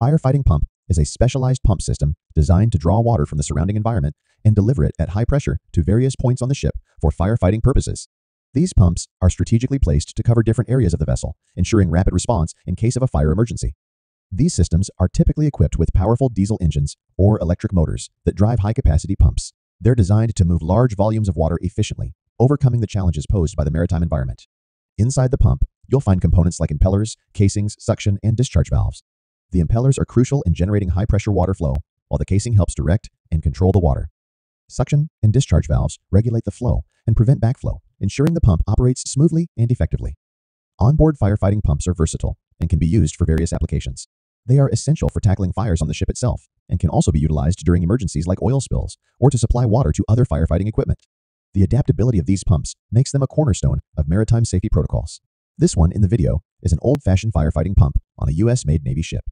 Firefighting pump is a specialized pump system designed to draw water from the surrounding environment and deliver it at high pressure to various points on the ship for firefighting purposes. These pumps are strategically placed to cover different areas of the vessel, ensuring rapid response in case of a fire emergency. These systems are typically equipped with powerful diesel engines or electric motors that drive high-capacity pumps. They're designed to move large volumes of water efficiently, overcoming the challenges posed by the maritime environment. Inside the pump, you'll find components like impellers, casings, suction, and discharge valves. The impellers are crucial in generating high-pressure water flow, while the casing helps direct and control the water. Suction and discharge valves regulate the flow and prevent backflow, ensuring the pump operates smoothly and effectively. Onboard firefighting pumps are versatile and can be used for various applications. They are essential for tackling fires on the ship itself and can also be utilized during emergencies like oil spills or to supply water to other firefighting equipment. The adaptability of these pumps makes them a cornerstone of maritime safety protocols. This one in the video is an old-fashioned firefighting pump on a US-made Navy ship.